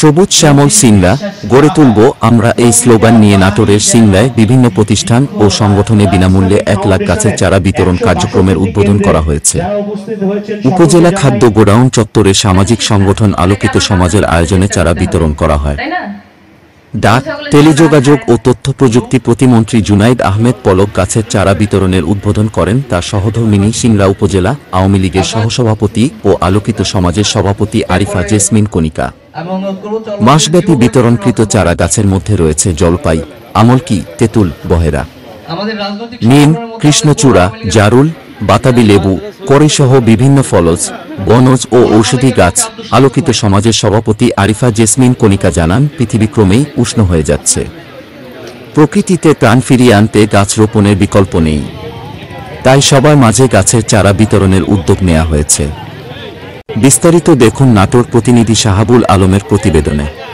সবুজ শ্যামল সিংলা গড়ে তুলব আমরা এই স্লোগান নিয়ে নাটোরের সিংড়ায় বিভিন্ন প্রতিষ্ঠান ও সংগঠনে বিনামূল্যে এক লাখ গাছের চারা বিতরণ কার্যক্রমের উদ্বোধন করা হয়েছে। উপজেলা খাদ্য গোডাউন চত্বরে সামাজিক সংগঠন আলোকিত সমাজের আয়োজনে চারা বিতরণ করা হয়। ডাক টেলিযোগাযোগ ও তথ্য প্রযুক্তি প্রতিমন্ত্রী জুনাইদ আহমেদ পলক গাছের চারা বিতরণের উদ্বোধন করেন তার সহধর্মিনী সিংড়া উপজেলা আওয়ামী লীগের সহসভাপতি ও আলোকিত সমাজের সভাপতি আরিফা জেসমিন কনিকা মাসব্যাপী বিতরণকৃত চারা গাছের মধ্যে রয়েছে জলপাই আমলকি তেঁতুল বহেরা। নিম কৃষ্ণচূড়া জারুল বাতাবি লেবু করিসহ বিভিন্ন ফলজ বনজ ও ঔষধি গাছ আলোকিত সমাজের সভাপতি আরিফা জেসমিন কনিকা জানান, পৃথিবী ক্রমেই উষ্ণ হয়ে যাচ্ছে। প্রকৃতিতে প্রাণ ফিরিয়ে আনতে গাছ রোপণের বিকল্প নেই। তাই সবার মাঝে গাছের চারা বিতরণের উদ্যোগ নেওয়া হয়েছে। বিস্তারিত দেখুন নাটোর প্রতিনিধি শাহাবুল আলমের প্রতিবেদনে।